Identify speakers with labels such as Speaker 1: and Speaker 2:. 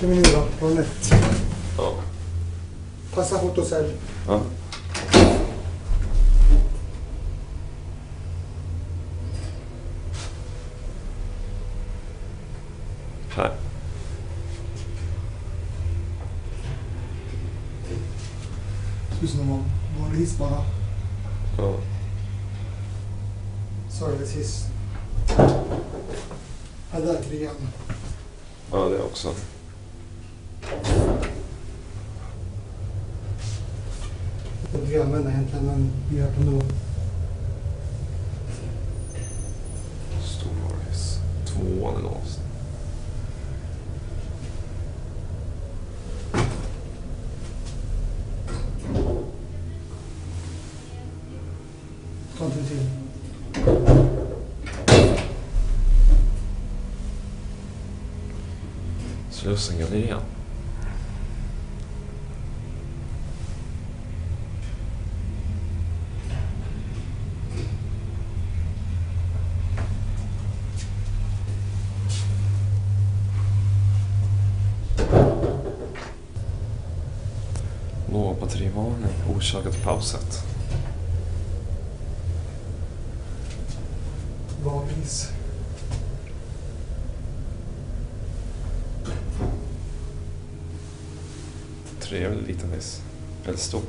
Speaker 1: Prenumerera på nät.
Speaker 2: Ja.
Speaker 1: Passa fotocell.
Speaker 2: ja. Här.
Speaker 1: Ut som har vanlig hiss bara.
Speaker 2: Ja.
Speaker 1: Servicehiss. Ja, där trean.
Speaker 2: ja, det också.
Speaker 1: Jag använda egentligen, men vi gör det ändå.
Speaker 2: Stor varuhiss. Tvåan är låst.
Speaker 1: Ta inte till.
Speaker 2: Slussengallerian. Låg batterivarning orsakat pauset.
Speaker 1: Hiss.
Speaker 2: Trevlig liten hiss. Eller stor.